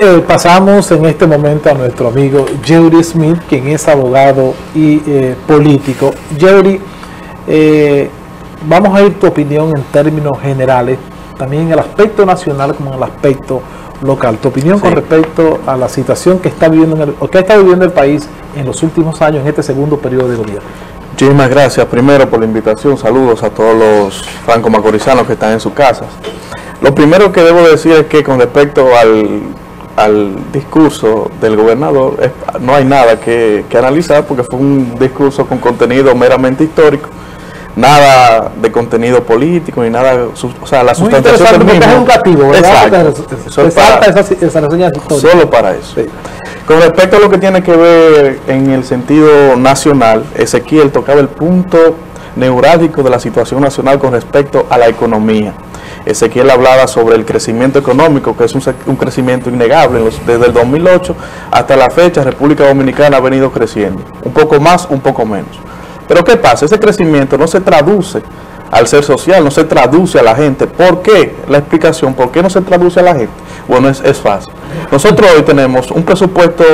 Eh, pasamos en este momento a nuestro amigo Jerry Smith, quien es abogado y eh, político. Jerry, eh, vamos a ir tu opinión en términos generales, también en el aspecto nacional como en el aspecto local. Tu opinión con respecto a la situación que está viviendo el, o que está viviendo el país en los últimos años, en este segundo periodo de gobierno. Muchísimas gracias primero por la invitación. Saludos a todos los franco-macorizanos que están en sus casas. Lo primero que debo decir es que con respecto al al discurso del gobernador, no hay nada que, analizar porque fue un discurso con contenido meramente histórico, nada de contenido político ni nada, o sea, la sustanciación del mismo. educativo, ¿verdad? Solo para eso. Con respecto a lo que tiene que ver en el sentido nacional, Ezequiel tocaba el punto neurálgico de la situación nacional con respecto a la economía. Ezequiel hablaba sobre el crecimiento económico, que es un, crecimiento innegable. desde el 2008 hasta la fecha, República Dominicana ha venido creciendo. Un poco más, un poco menos. Pero ¿qué pasa? Ese crecimiento no se traduce al ser social, no se traduce a la gente. ¿Por qué? La explicación, ¿por qué no se traduce a la gente? Bueno, es, es fácil. Nosotros hoy tenemos un presupuesto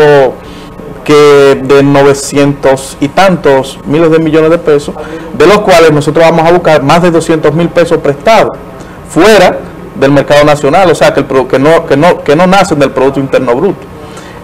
que de 900 y tantos miles de millones de pesos, de los cuales nosotros vamos a buscar más de 200 mil pesos prestados fuera del mercado nacional, o sea, que, el, que, no, que, no, que no nacen del Producto Interno Bruto.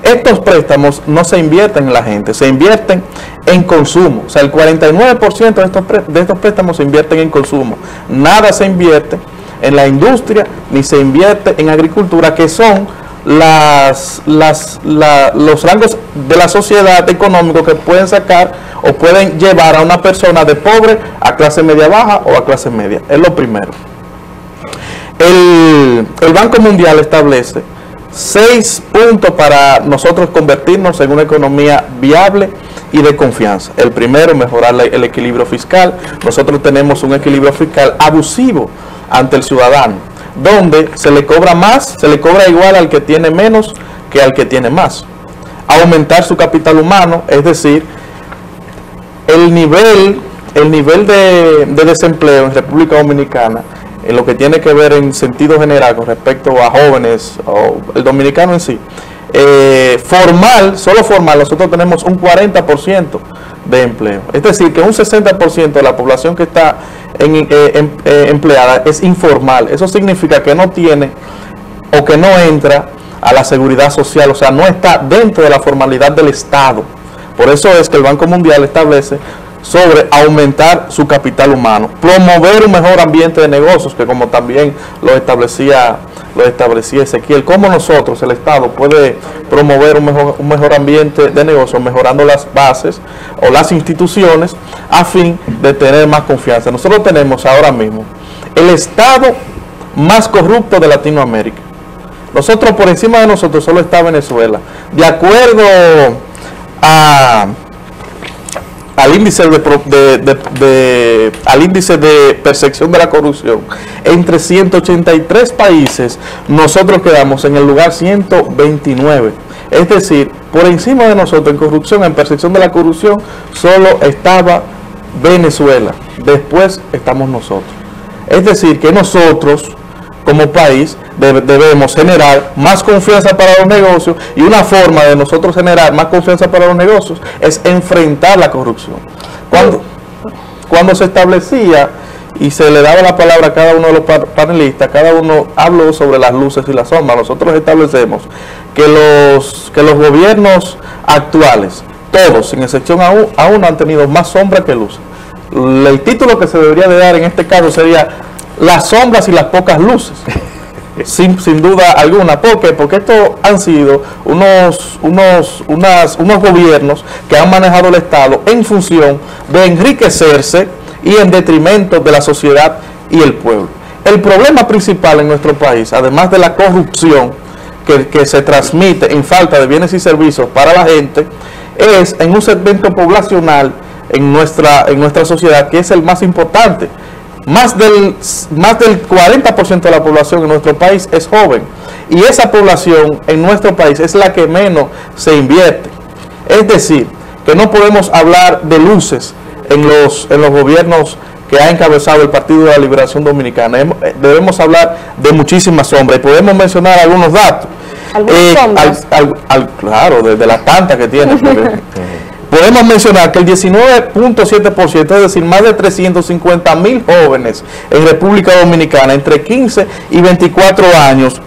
Estos préstamos no se invierten en la gente, se invierten en consumo. O sea, el 49% de estos, de estos préstamos se invierten en consumo. Nada se invierte en la industria ni se invierte en agricultura, que son las, las, los rangos de la sociedad económico que pueden sacar o pueden llevar a una persona de pobre a clase media baja o a clase media. Es lo primero. El, Banco Mundial establece seis puntos para nosotros convertirnos en una economía viable y de confianza. El primero, mejorar el equilibrio fiscal. Nosotros tenemos un equilibrio fiscal abusivo ante el ciudadano, donde se le cobra más, se le cobra igual al que tiene menos que al que tiene más. Aumentar su capital humano, es decir, el nivel, el nivel de desempleo en República Dominicana en lo que tiene que ver en sentido general con respecto a jóvenes o el dominicano en sí, eh, formal, solo formal, nosotros tenemos un 40% de empleo. Es decir, que un 60% de la población que está en, eh, em, eh, empleada es informal. Eso significa que no tiene o que no entra a la seguridad social, o sea, no está dentro de la formalidad del Estado. Por eso es que el Banco Mundial establece sobre aumentar su capital humano, promover un mejor ambiente de negocios, que como también lo establecía, lo establecía Ezequiel, cómo nosotros, el Estado, puede promover un mejor, un mejor ambiente de negocios, mejorando las bases o las instituciones a fin de tener más confianza. Nosotros tenemos ahora mismo el Estado más corrupto de Latinoamérica. Nosotros, por encima de nosotros, solo está Venezuela. De acuerdo a al índice de, al índice de percepción de la corrupción, entre 183 países, nosotros quedamos en el lugar 129. Es decir, por encima de nosotros en corrupción, en percepción de la corrupción, solo estaba Venezuela. Después estamos nosotros. Es decir, que nosotros como país debemos generar más confianza para los negocios y una forma de nosotros generar más confianza para los negocios es enfrentar la corrupción. Cuando, cuando se establecía y se le daba la palabra a cada uno de los panelistas, cada uno habló sobre las luces y las sombras. Nosotros establecemos que los, que los gobiernos actuales, todos, sin excepción aún, aún han tenido más sombra que luz. El título que se debería de dar en este caso sería las sombras y las pocas luces. Sin, duda alguna. ¿Por qué? Porque estos han sido unos, unos, unas, unos gobiernos que han manejado el Estado en función de enriquecerse y en detrimento de la sociedad y el pueblo. El problema principal en nuestro país, además de la corrupción que, que se transmite en falta de bienes y servicios para la gente, es en un segmento poblacional en nuestra, en nuestra sociedad que es el más importante más del, más del 40% de la población en nuestro país es joven. Y esa población en nuestro país es la que menos se invierte. Es decir, que no podemos hablar de luces en los, en los gobiernos que ha encabezado el Partido de la Liberación Dominicana. Eh, debemos hablar de muchísimas sombras y podemos mencionar algunos datos. Eh, al, claro, desde las tantas que tiene. podemos mencionar que el 19.7%, es decir, más de 350 mil jóvenes en República Dominicana entre 15 y 24 años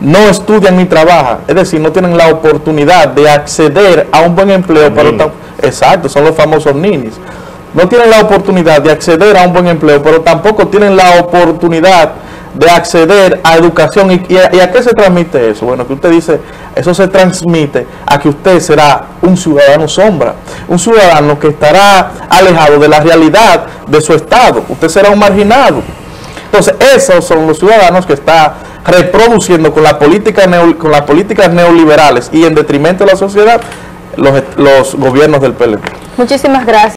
no estudian ni trabajan, es decir, no tienen la oportunidad de acceder a un buen empleo. Exacto, son los famosos ninis. No tienen la oportunidad de acceder a un buen empleo, pero tampoco tienen la oportunidad de acceder a educación. ¿Y, a, qué se transmite eso? Bueno, que usted dice, eso se transmite a que usted será un ciudadano sombra, un ciudadano que estará alejado de la realidad de su estado, usted será un marginado. Entonces, esos son los ciudadanos que está reproduciendo con, la política con las políticas neoliberales y en detrimento de la sociedad los, los gobiernos del PLD. Muchísimas gracias.